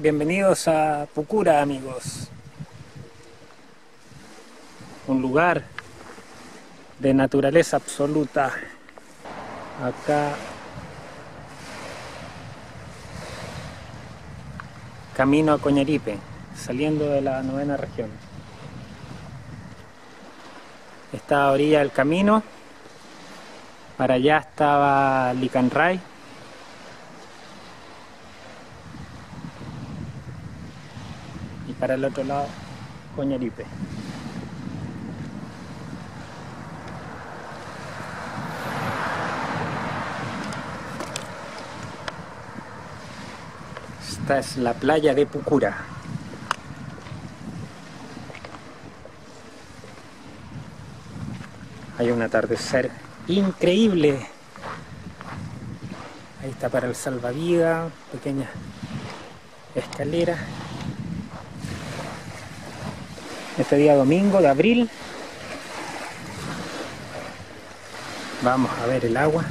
Bienvenidos a Pucura, amigos. Un lugar de naturaleza absoluta. Acá camino a Coñaripe, saliendo de la novena región. Esta orilla del camino, para allá estaba Licanray, para el otro lado Coñaripe. Esta es la playa de Pucura. Hay un atardecer increíble. Ahí está para el salvavidas, pequeña escalera. Este día domingo de abril. Vamos a ver el agua.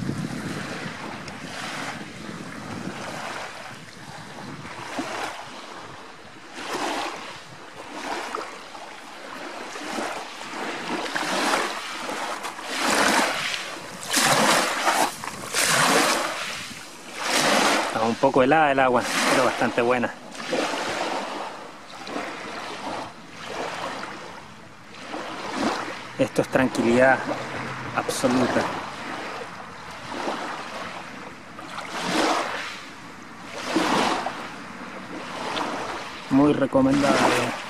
Está un poco helada el agua, pero bastante buena. Esto es tranquilidad absoluta. Muy recomendable.